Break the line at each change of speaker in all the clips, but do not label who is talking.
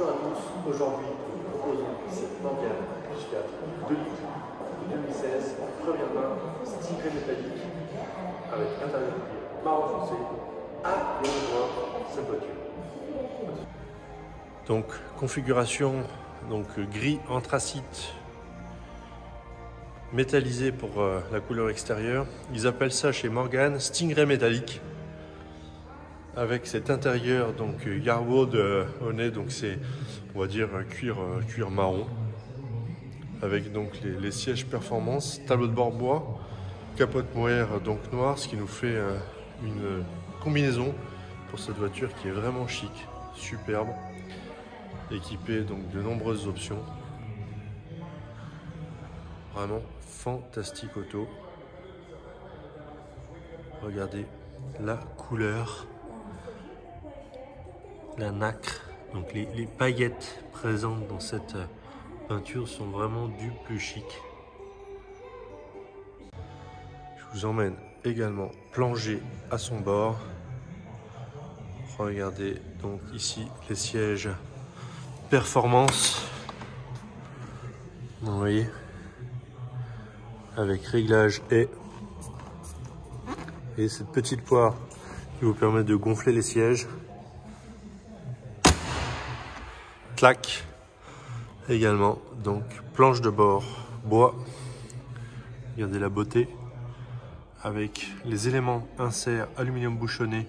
Bonjour à tous, aujourd'hui nous proposons cette Morgane plus 4 2 litres 2016, première main, stingray métallique avec intérieur marron foncé. Allons voir cette voiture.
Donc configuration donc gris anthracite métallisé pour euh, la couleur extérieure. Ils appellent ça chez Morgan Stingray métallique avec cet intérieur donc Yarwood euh, au nez donc c'est on va dire cuir euh, cuir marron avec donc les, sièges performance, tableau de bord bois, capote mohair donc noire, ce qui nous fait euh, une combinaison pour cette voiture qui est vraiment chic, superbe, équipée donc de nombreuses options. Vraiment fantastique auto. Regardez la couleur, la nacre, donc les, paillettes présentes dans cette euh, peinture sont vraiment du plus chic. Je vous emmène également plonger à son bord. Regardez donc ici les sièges performance. Vous voyez avec réglage et et cette petite poire qui vous permet de gonfler les sièges. Clac également. Donc planche de bord bois. Regardez la beauté. Avec les éléments inserts aluminium bouchonné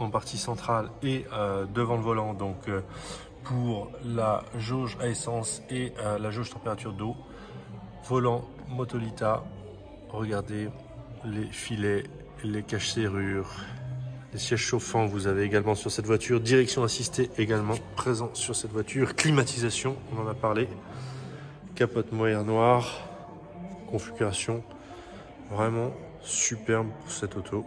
en partie centrale et euh, devant le volant. Donc euh, pour la jauge à essence et euh, la jauge température d'eau. Volant Motolita. Regardez les filets, les caches-serrures, les sièges chauffants, vous avez également sur cette voiture. Direction assistée également présent sur cette voiture. Climatisation, on en a parlé. Capote moire noire. Configuration vraiment superbe pour cette auto.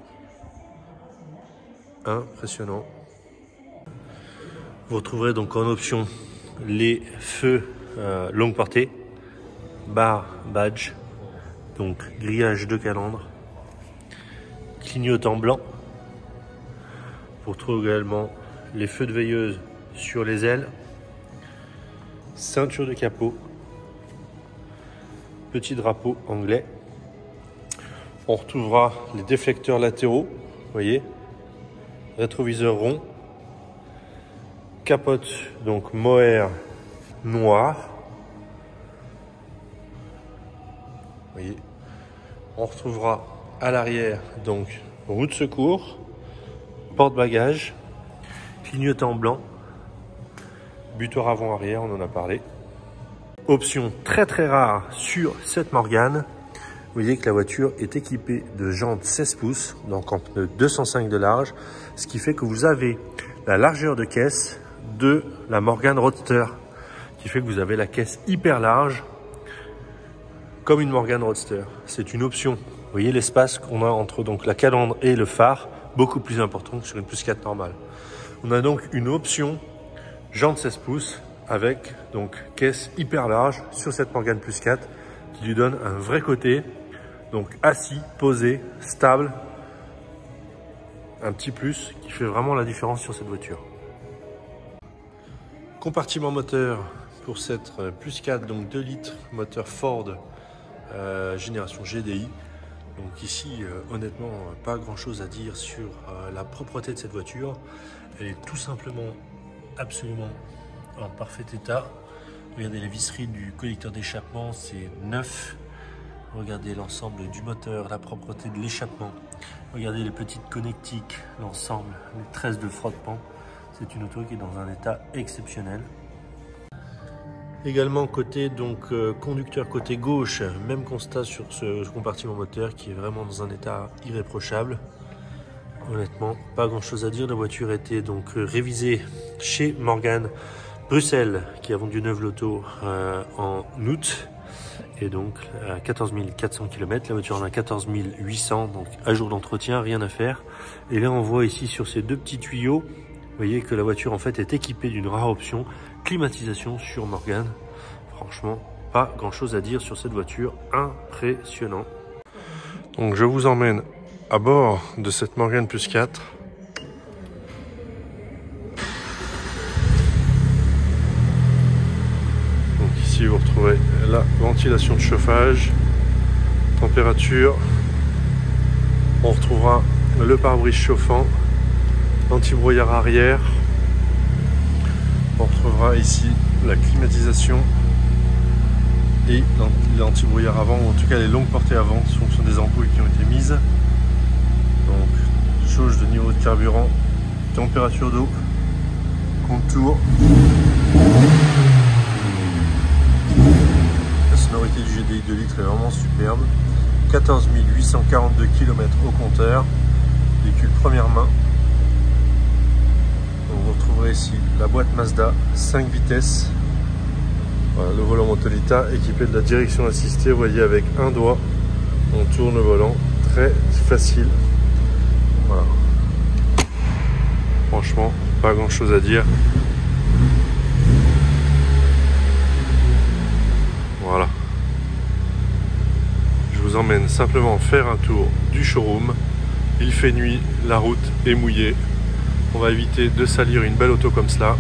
Impressionnant. Vous retrouverez donc en option les feux euh, longue portée, barre badge, donc grillage de calandre, clignotant blanc. Vous retrouvez également les feux de veilleuse sur les ailes, ceinture de capot, petit drapeau anglais. On retrouvera les déflecteurs latéraux, voyez, rétroviseur rond, capote donc mohair noir. Voyez, on retrouvera à l'arrière donc roue de secours, porte-bagages, clignotant blanc, butoir avant-arrière, on en a parlé. Option très très rare sur cette Morgane. Vous voyez que la voiture est équipée de jantes 16 pouces, donc en pneu 205 de large, ce qui fait que vous avez la largeur de caisse de la Morgane Roadster, qui fait que vous avez la caisse hyper large, comme une Morgane Roadster. C'est une option. Vous voyez l'espace qu'on a entre donc la calandre et le phare, beaucoup plus important que sur une plus 4 normale. On a donc une option jante 16 pouces avec donc caisse hyper large sur cette Morgane plus 4 qui lui donne un vrai côté donc assis, posé, stable, un petit plus qui fait vraiment la différence sur cette voiture. Compartiment moteur pour cette euh, plus 4, donc 2 litres, moteur Ford euh, génération GDI. Donc ici, euh, honnêtement, pas grand chose à dire sur euh, la propreté de cette voiture. Elle est tout simplement absolument en parfait état. Regardez les visseries du collecteur d'échappement, c'est neuf. Regardez l'ensemble du moteur, la propreté de l'échappement. Regardez les petites connectiques, l'ensemble, les tresses de frottement. C'est une auto qui est dans un état exceptionnel. Également côté donc euh, conducteur côté gauche, même constat sur ce compartiment moteur qui est vraiment dans un état irréprochable. Honnêtement, pas grand chose à dire. La voiture a été donc euh, révisée chez Morgan Bruxelles qui a vendu neuve l'auto euh, en août et donc à 14 400 km. La voiture en a 14 800, donc à jour d'entretien, rien à faire. Et là, on voit ici sur ces deux petits tuyaux, vous voyez que la voiture en fait est équipée d'une rare option climatisation sur Morgan. Franchement, pas grand chose à dire sur cette voiture, impressionnant. Donc je vous emmène à bord de cette Morgan Plus 4. Ici, vous retrouvez la ventilation de chauffage, température. On retrouvera le pare-brise chauffant, l'anti-brouillard arrière. On retrouvera ici la climatisation et l'anti-brouillard avant, ou en tout cas les longues portées avant, ce sont des ampoules qui ont été mises. Donc, jauge de niveau de carburant, température d'eau, contour. La sonorité du GDI 2 litres est vraiment superbe. 14 842 km au compteur, véhicule première main. Vous retrouverez ici la boîte Mazda 5 vitesses le volant Motolita équipé de la direction assistée, vous voyez avec un doigt, on tourne le volant, très facile. Voilà. Franchement, pas grand chose à dire. Voilà. Je vous emmène simplement faire un tour du showroom. Il fait nuit, la route est mouillée. On va éviter de salir une belle auto comme cela.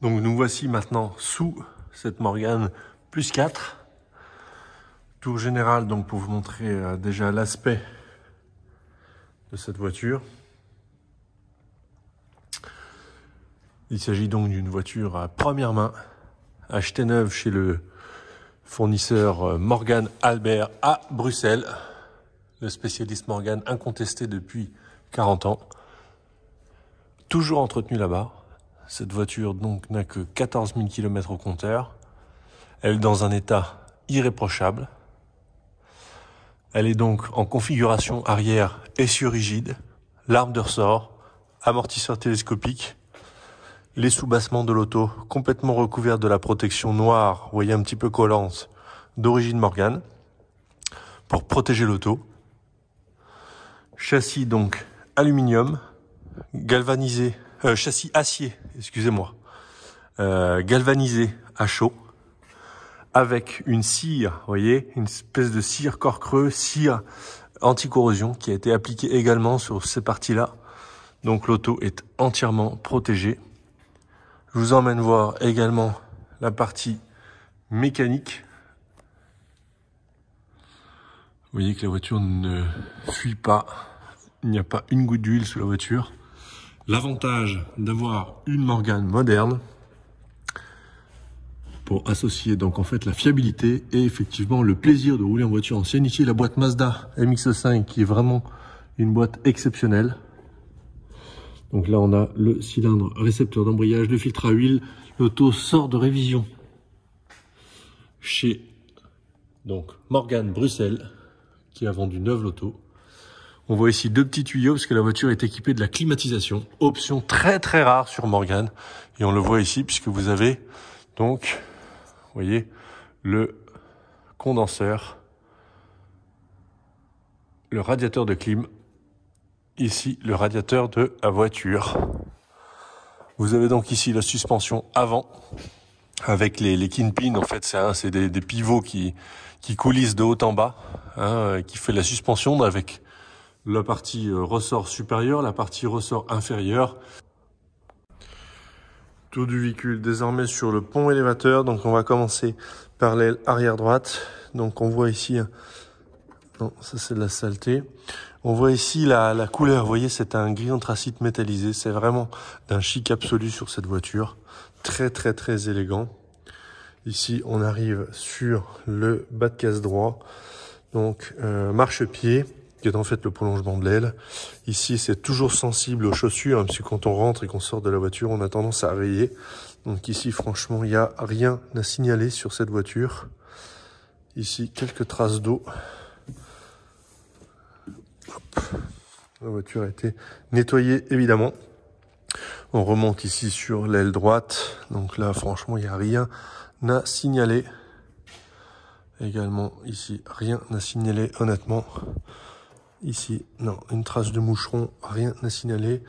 Donc nous voici maintenant sous cette Morgane plus 4. Tour général donc pour vous montrer euh, déjà l'aspect de cette voiture. Il s'agit donc d'une voiture à première main, achetée neuve chez le fournisseur euh, Morgan Albert à Bruxelles. Le spécialiste Morgan incontesté depuis 40 ans. Toujours entretenu là-bas. Cette voiture donc n'a que 14 000 km au compteur. Elle est dans un état irréprochable. Elle est donc en configuration arrière essieu-rigide, l'arme de ressort, amortisseur télescopique, les sous-bassements de l'auto complètement recouverts de la protection noire, vous voyez un petit peu collante, d'origine Morgan, pour protéger l'auto. Châssis donc aluminium, galvanisé euh, châssis acier, excusez-moi, euh, galvanisé à chaud, avec une cire, vous voyez, une espèce de cire corps creux, cire anti-corrosion qui a été appliquée également sur ces parties-là. Donc l'auto est entièrement protégée. Je vous emmène voir également la partie mécanique. Vous voyez que la voiture ne fuit pas. Il n'y a pas une goutte d'huile sous la voiture. L'avantage d'avoir une Morgane moderne pour associer donc en fait la fiabilité et effectivement le plaisir de rouler en voiture ancienne. Ici la boîte Mazda MX-5 qui est vraiment une boîte exceptionnelle. Donc là on a le cylindre récepteur d'embrayage, le filtre à huile. L'auto sort de révision chez donc Morgane Bruxelles qui a vendu neuf l'auto. On voit ici deux petits tuyaux parce que la voiture est équipée de la climatisation. Option très très rare sur Morgan. Et on le voit ici puisque vous avez donc, vous voyez, le condenseur, le radiateur de clim. Ici, le radiateur de la voiture. Vous avez donc ici la suspension avant avec les, les kinpins. En fait, c'est des, des, pivots qui, qui coulissent de haut en bas, hein, qui fait la suspension avec la partie euh, ressort supérieur, la partie ressort inférieur. Tout du véhicule désormais sur le pont élévateur. Donc on va commencer par l'aile arrière droite. Donc on voit ici, non ça c'est de la saleté. On voit ici la, la couleur, vous voyez c'est un gris anthracite métallisé. C'est vraiment d'un chic absolu sur cette voiture. Très très très élégant. Ici on arrive sur le bas de casse droit. Donc euh, marchepied qui est en fait le prolongement de l'aile. Ici, c'est toujours sensible aux chaussures, hein, parce que quand on rentre et qu'on sort de la voiture, on a tendance à rayer. Donc ici, franchement, il n'y a rien à signaler sur cette voiture. Ici, quelques traces d'eau. La voiture a été nettoyée, évidemment. On remonte ici sur l'aile droite. Donc là, franchement, il n'y a rien à signaler. Également, ici, rien à signaler, honnêtement. Ici, non, une trace de moucheron, rien à signaler.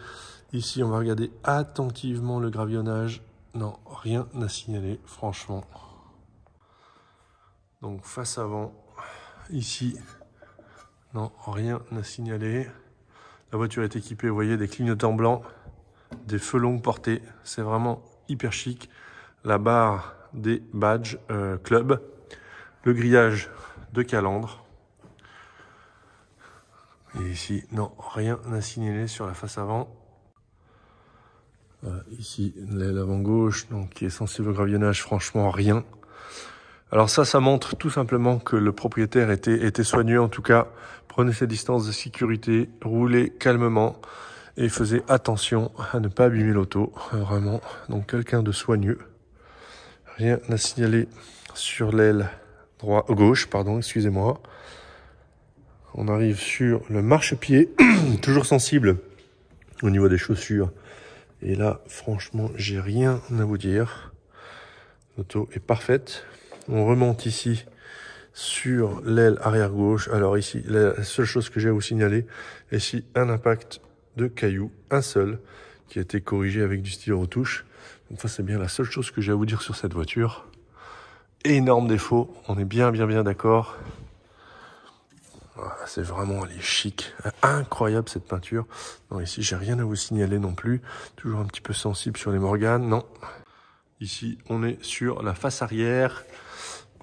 Ici, on va regarder attentivement le gravillonnage. Non, rien à signaler, franchement. Donc, face avant, ici, non, rien à signaler. La voiture est équipée, vous voyez, des clignotants blancs, des feux longs portés. C'est vraiment hyper chic. La barre des badges euh, club, le grillage de calandre. Et ici, non, rien à signaler sur la face avant. Euh, ici, l'aile avant gauche, donc qui est sensible au gravillonnage, franchement rien. Alors ça, ça montre tout simplement que le propriétaire était, était soigneux. En tout cas, prenez ses distances de sécurité, roulez calmement et faisait attention à ne pas abîmer l'auto. Vraiment, donc quelqu'un de soigneux. Rien à signaler sur l'aile droite, gauche, pardon, excusez-moi. On arrive sur le marchepied, toujours sensible au niveau des chaussures et là, franchement, j'ai rien à vous dire. L'auto est parfaite. On remonte ici sur l'aile arrière gauche. Alors ici, la seule chose que j'ai à vous signaler, ici, un impact de caillou, un seul, qui a été corrigé avec du stylo retouche. Donc ça, c'est bien la seule chose que j'ai à vous dire sur cette voiture. Énorme défaut, on est bien, bien, bien d'accord. Ah, c'est vraiment, elle est chic. Incroyable cette peinture. Non, ici, j'ai rien à vous signaler non plus. Toujours un petit peu sensible sur les Morganes. Non. Ici, on est sur la face arrière.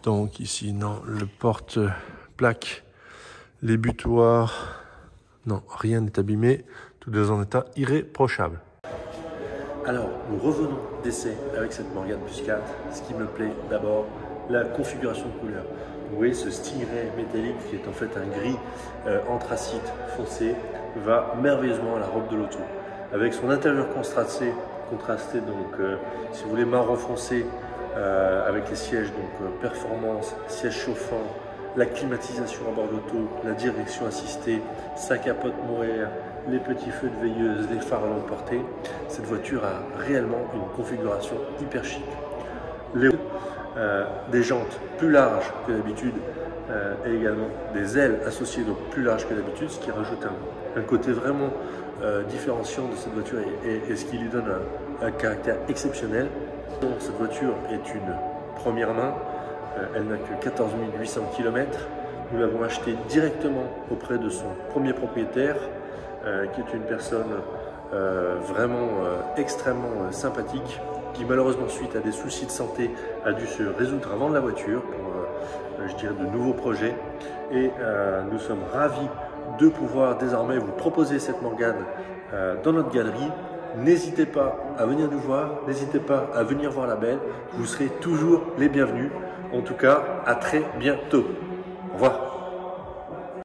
Donc ici, non, le porte-plaque, les butoirs. Non, rien n'est abîmé. Tout est en état irréprochable.
Alors, nous revenons d'essai avec cette Morgane Plus 4. Ce qui me plaît d'abord, la configuration de couleur. Vous voyez ce stingray métallique qui est en fait un gris euh, anthracite foncé va merveilleusement à la robe de l'auto. Avec son intérieur contrasté, contrasté donc euh, si vous voulez marron foncé euh, avec les sièges donc performance, siège chauffant, la climatisation à bord d'auto, la direction assistée, sa capote mohair, les petits feux de veilleuse, les phares à portée, cette voiture a réellement une configuration hyper chic. Les euh, des jantes plus larges que d'habitude euh, et également des ailes associées donc plus larges que d'habitude, ce qui rajoute un, côté vraiment euh, différenciant de cette voiture et, ce qui lui donne un, caractère exceptionnel. cette voiture est une première main, elle n'a que 14 800 km. Nous l'avons achetée directement auprès de son premier propriétaire, qui est une personne vraiment extrêmement sympathique, qui malheureusement suite à des soucis de santé a dû se résoudre avant de la voiture pour, euh, je dirais, de nouveaux projets. Et euh, nous sommes ravis de pouvoir désormais vous proposer cette Morgane euh, dans notre galerie. N'hésitez pas à venir nous voir, n'hésitez pas à venir voir la belle, vous serez toujours les bienvenus. En tout cas, à très bientôt. Au revoir.